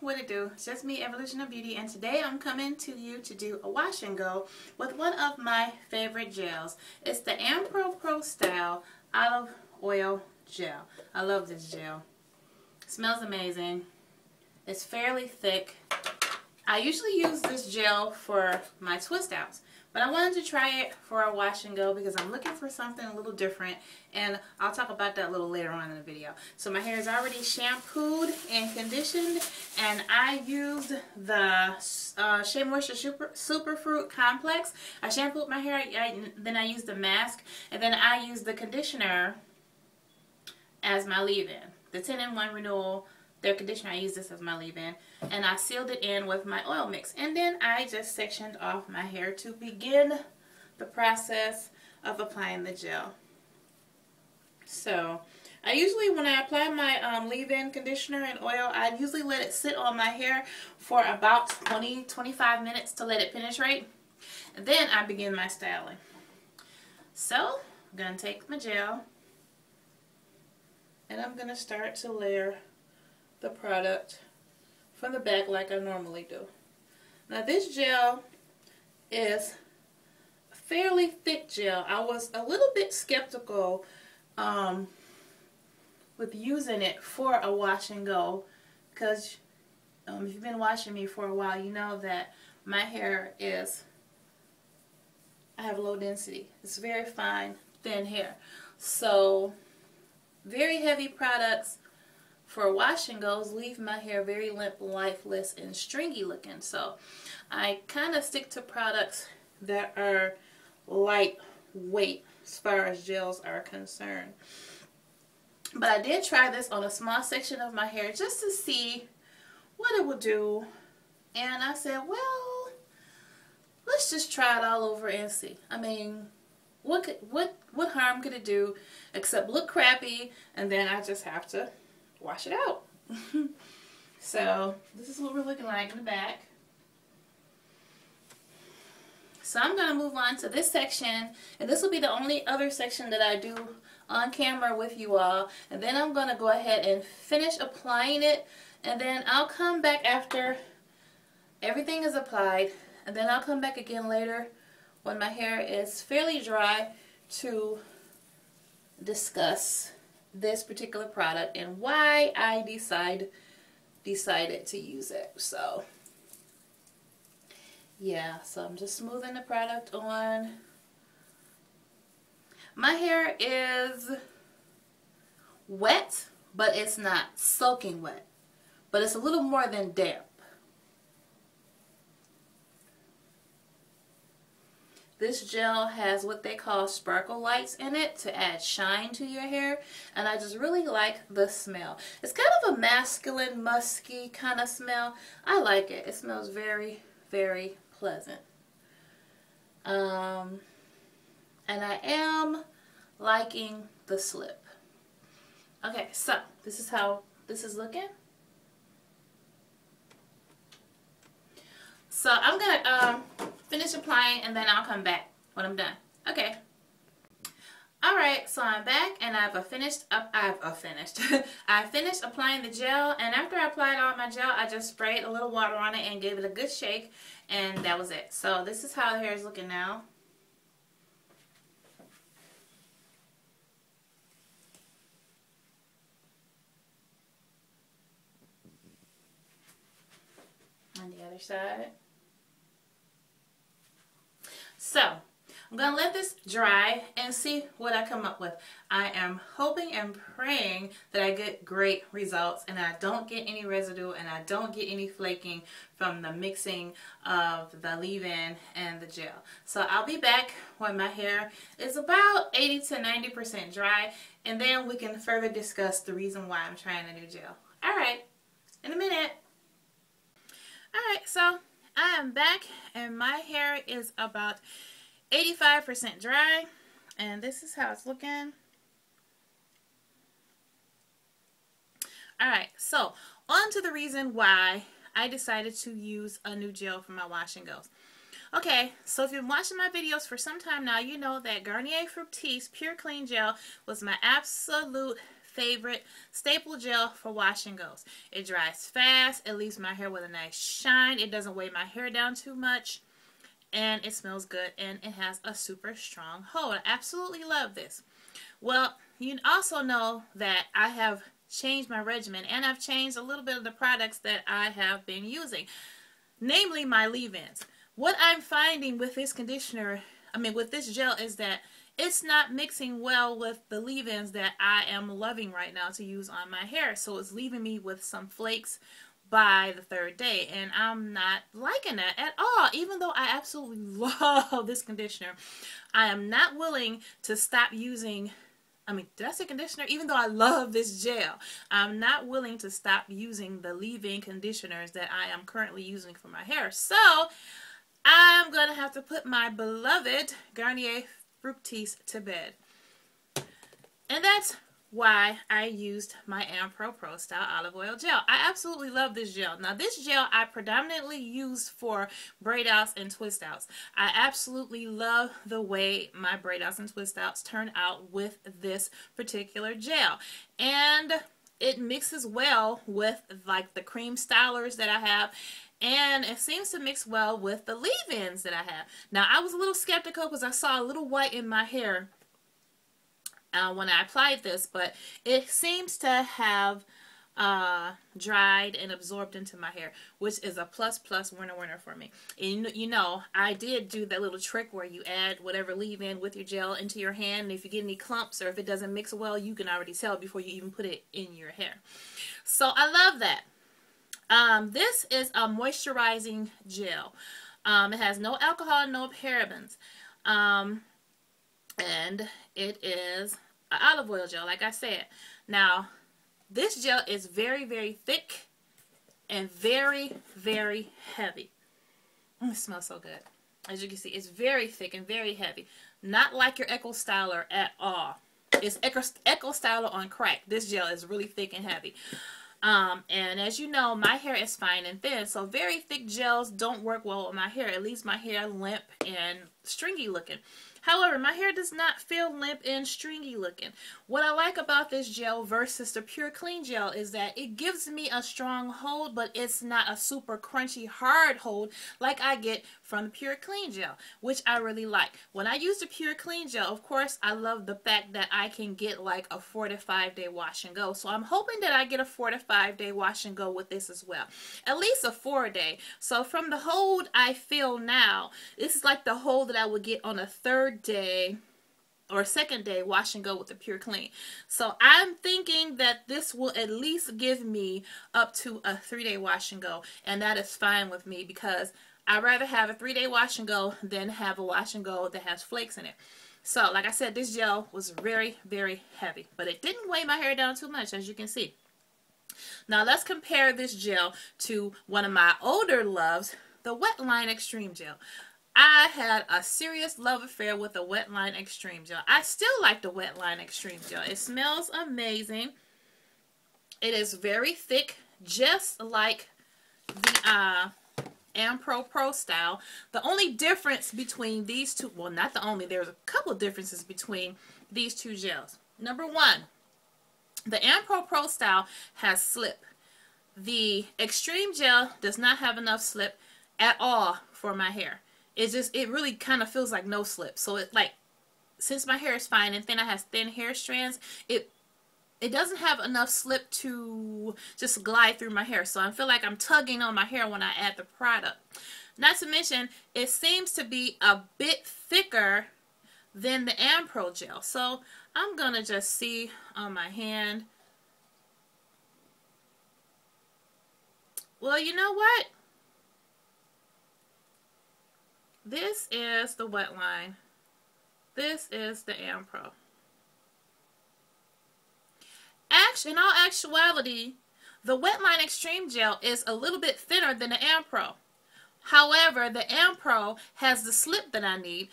what it do. It's just me evolution of beauty and today i'm coming to you to do a wash and go with one of my favorite gels. It's the ampro pro style olive oil gel. I love this gel. Smells amazing. It's fairly thick i usually use this gel for my twist outs but I wanted to try it for a wash and go because I'm looking for something a little different. And I'll talk about that a little later on in the video. So my hair is already shampooed and conditioned. And I used the uh, Shea Moisture Super, Superfruit Complex. I shampooed my hair. I, then I used the mask. And then I used the conditioner as my leave-in. The 10-in-1 Renewal their conditioner. I use this as my leave-in. And I sealed it in with my oil mix. And then I just sectioned off my hair to begin the process of applying the gel. So, I usually, when I apply my um, leave-in conditioner and oil, I usually let it sit on my hair for about 20-25 minutes to let it penetrate. And then I begin my styling. So, I'm going to take my gel and I'm going to start to layer the product from the back like I normally do. Now this gel is fairly thick gel. I was a little bit skeptical um, with using it for a wash and go because um, if you've been watching me for a while you know that my hair is I have low density. It's very fine, thin hair. So very heavy products for wash and goes leave my hair very limp, lifeless, and stringy looking. So I kind of stick to products that are lightweight as far as gels are concerned. But I did try this on a small section of my hair just to see what it would do. And I said, well, let's just try it all over and see. I mean, what could, what what harm could it do except look crappy and then I just have to wash it out. so this is what we're looking like in the back. So I'm going to move on to this section and this will be the only other section that I do on camera with you all and then I'm going to go ahead and finish applying it and then I'll come back after everything is applied and then I'll come back again later when my hair is fairly dry to discuss this particular product and why I decide decided to use it. So yeah, so I'm just smoothing the product on. My hair is wet, but it's not soaking wet. But it's a little more than damp. This gel has what they call sparkle lights in it to add shine to your hair. And I just really like the smell. It's kind of a masculine, musky kind of smell. I like it. It smells very, very pleasant. Um, and I am liking the slip. Okay, so this is how this is looking. So I'm to um, finish applying and then I'll come back when I'm done. Okay. Alright, so I'm back and I've finished up I've uh, finished. I finished applying the gel and after I applied all my gel I just sprayed a little water on it and gave it a good shake and that was it. So this is how the hair is looking now. On the other side. So, I'm going to let this dry and see what I come up with. I am hoping and praying that I get great results and I don't get any residue and I don't get any flaking from the mixing of the leave-in and the gel. So I'll be back when my hair is about 80 to 90% dry and then we can further discuss the reason why I'm trying a new gel. Alright, in a minute. Alright, so I am back and my hair is about 85% dry and this is how it's looking. Alright, so on to the reason why I decided to use a new gel for my wash and goes. Okay, so if you've been watching my videos for some time now, you know that Garnier Fructis Pure Clean Gel was my absolute favorite staple gel for wash and goes. It dries fast. It leaves my hair with a nice shine. It doesn't weigh my hair down too much. And it smells good. And it has a super strong hold. I absolutely love this. Well, you also know that I have changed my regimen. And I've changed a little bit of the products that I have been using. Namely, my leave-ins. What I'm finding with this conditioner, I mean with this gel, is that it's not mixing well with the leave-ins that I am loving right now to use on my hair. So it's leaving me with some flakes by the third day and I'm not liking that at all. Even though I absolutely love this conditioner I am not willing to stop using I mean did I say conditioner? Even though I love this gel I'm not willing to stop using the leave-in conditioners that I am currently using for my hair. So I'm gonna have to put my beloved Garnier Fructis to bed. And that's why I used my Ampro Pro Style Olive Oil Gel. I absolutely love this gel. Now this gel I predominantly use for braid outs and twist outs. I absolutely love the way my braid outs and twist outs turn out with this particular gel. And it mixes well with like the cream stylers that I have and it seems to mix well with the leave-ins that I have. Now, I was a little skeptical because I saw a little white in my hair uh, when I applied this, but it seems to have uh, dried and absorbed into my hair, which is a plus plus winner winner for me. And you know, I did do that little trick where you add whatever leave-in with your gel into your hand, and if you get any clumps or if it doesn't mix well, you can already tell before you even put it in your hair. So I love that. Um, this is a moisturizing gel. Um, it has no alcohol, no parabens. Um, and it is an olive oil gel, like I said. Now, this gel is very, very thick and very, very heavy. Mm, it smells so good. As you can see, it's very thick and very heavy. Not like your Eco Styler at all. It's Eco, Eco Styler on crack. This gel is really thick and heavy. Um, and as you know, my hair is fine and thin, so very thick gels don't work well with my hair. It leaves my hair limp and stringy looking. However, my hair does not feel limp and stringy looking. What I like about this gel versus the Pure Clean gel is that it gives me a strong hold, but it's not a super crunchy hard hold like I get from the Pure Clean gel, which I really like. When I use the Pure Clean gel, of course, I love the fact that I can get like a four to five day wash and go. So I'm hoping that I get a four to five day wash and go with this as well. At least a four day. So from the hold I feel now, this is like the hold that I would get on a third third day or second day wash and go with the pure clean. So i'm thinking that this will at least give me up to a three day wash and go and that is fine with me because i'd rather have a three day wash and go than have a wash and go that has flakes in it. So like i said this gel was very very heavy but it didn't weigh my hair down too much as you can see. Now let's compare this gel to one of my older loves the Wetline Extreme Gel. I had a serious love affair with the Wetline Extreme Gel. I still like the Wetline Extreme Gel. It smells amazing. It is very thick, just like the uh, Ampro Pro Style. The only difference between these two, well, not the only, there's a couple differences between these two gels. Number one, the Ampro Pro Style has slip. The Extreme Gel does not have enough slip at all for my hair it just it really kind of feels like no slip. So it like since my hair is fine and thin I have thin hair strands it it doesn't have enough slip to just glide through my hair. So I feel like I'm tugging on my hair when I add the product. Not to mention it seems to be a bit thicker than the Ampro gel. So I'm gonna just see on my hand. Well you know what this is the Wetline. This is the Ampro. Act in all actuality, the Wetline Extreme Gel is a little bit thinner than the Ampro. However, the Ampro has the slip that I need,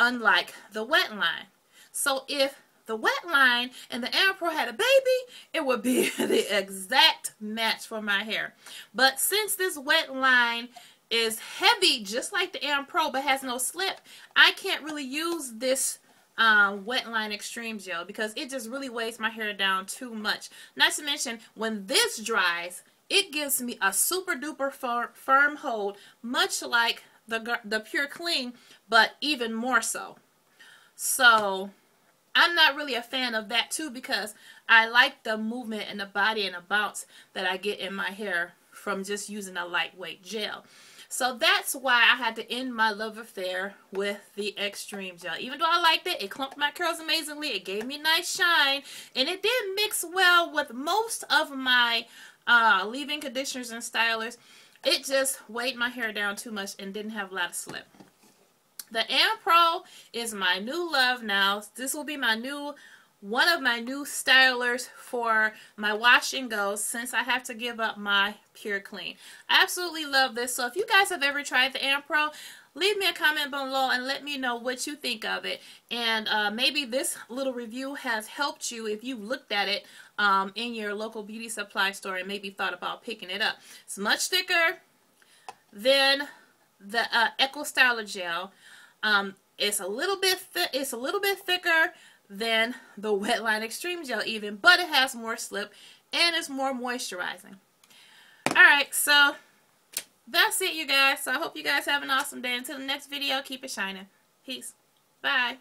unlike the Wetline. So if the Wetline and the Ampro had a baby, it would be the exact match for my hair. But since this Wetline is heavy just like the Am Pro but has no slip, I can't really use this um, Wetline Extreme Gel because it just really weighs my hair down too much. Not to mention, when this dries, it gives me a super duper fir firm hold, much like the, the Pure Clean, but even more so. So, I'm not really a fan of that too because I like the movement and the body and the bounce that I get in my hair from just using a lightweight gel. So that's why I had to end my love affair with the Extreme Gel. Even though I liked it, it clumped my curls amazingly. It gave me a nice shine. And it did mix well with most of my uh, leave-in conditioners and stylers. It just weighed my hair down too much and didn't have a lot of slip. The AmPro is my new love now. This will be my new one of my new stylers for my wash and go since I have to give up my Pure Clean. I absolutely love this. So if you guys have ever tried the AmPro, leave me a comment below and let me know what you think of it. And uh, maybe this little review has helped you if you looked at it um, in your local beauty supply store and maybe thought about picking it up. It's much thicker than the uh, Eco Styler Gel. Um, it's a little bit it's a little bit thicker than the Wetline Extreme Gel even, but it has more slip and it's more moisturizing. Alright, so that's it, you guys. So I hope you guys have an awesome day. Until the next video, keep it shining. Peace. Bye.